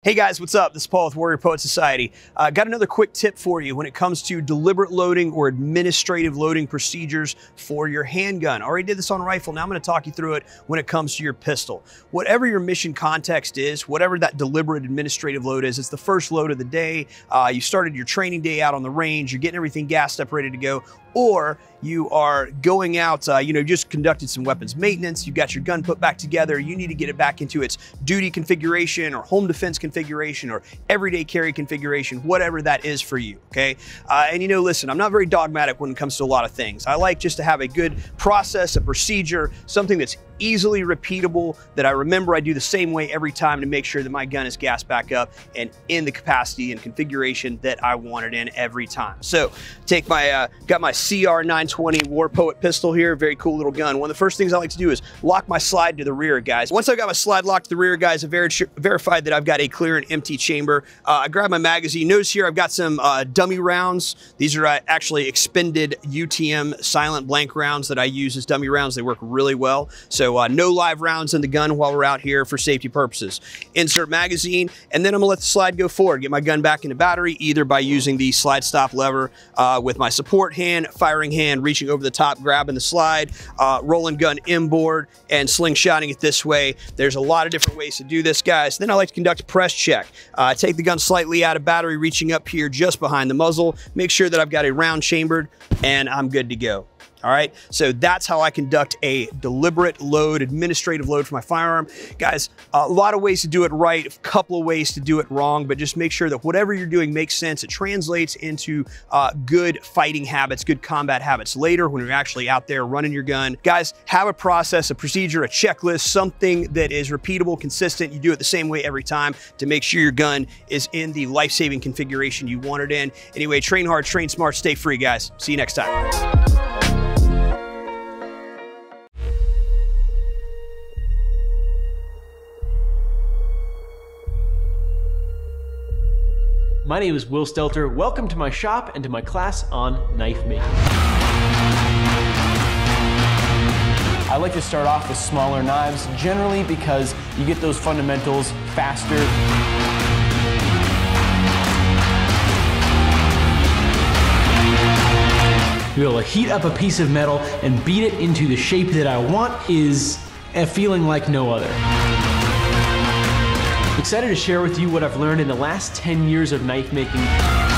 Hey guys, what's up? This is Paul with Warrior Poet Society. Uh, got another quick tip for you when it comes to deliberate loading or administrative loading procedures for your handgun. Already did this on rifle. Now I'm going to talk you through it when it comes to your pistol. Whatever your mission context is, whatever that deliberate administrative load is, it's the first load of the day. Uh, you started your training day out on the range. You're getting everything gassed up, ready to go or you are going out, uh, you know, just conducted some weapons maintenance, You've got your gun put back together, you need to get it back into its duty configuration or home defense configuration or everyday carry configuration, whatever that is for you, okay? Uh, and you know, listen, I'm not very dogmatic when it comes to a lot of things. I like just to have a good process, a procedure, something that's easily repeatable that I remember I do the same way every time to make sure that my gun is gassed back up and in the capacity and configuration that I want it in every time. So take my, uh, got my CR920 War Poet pistol here. Very cool little gun. One of the first things I like to do is lock my slide to the rear, guys. Once I've got my slide locked to the rear, guys, I've ver verified that I've got a clear and empty chamber. Uh, I grab my magazine. Notice here I've got some uh, dummy rounds. These are uh, actually expended UTM silent blank rounds that I use as dummy rounds. They work really well. So uh, no live rounds in the gun while we're out here for safety purposes. Insert magazine, and then I'm gonna let the slide go forward. Get my gun back into battery, either by using the slide stop lever uh, with my support hand, firing hand, reaching over the top, grabbing the slide, uh, rolling gun inboard, and slingshotting it this way. There's a lot of different ways to do this, guys. Then I like to conduct a press check. Uh, take the gun slightly out of battery, reaching up here just behind the muzzle. Make sure that I've got a round chambered, and I'm good to go. All right, so that's how I conduct a deliberate load, administrative load for my firearm. Guys, a lot of ways to do it right, a couple of ways to do it wrong, but just make sure that whatever you're doing makes sense. It translates into uh, good fighting habits, good combat habits later when you're actually out there running your gun. Guys, have a process, a procedure, a checklist, something that is repeatable, consistent. You do it the same way every time to make sure your gun is in the life-saving configuration you want it in. Anyway, train hard, train smart, stay free, guys. See you next time. My name is Will Stelter. Welcome to my shop and to my class on knife making. I like to start off with smaller knives, generally because you get those fundamentals faster. To be able to heat up a piece of metal and beat it into the shape that I want is a feeling like no other. Excited to share with you what I've learned in the last 10 years of knife making.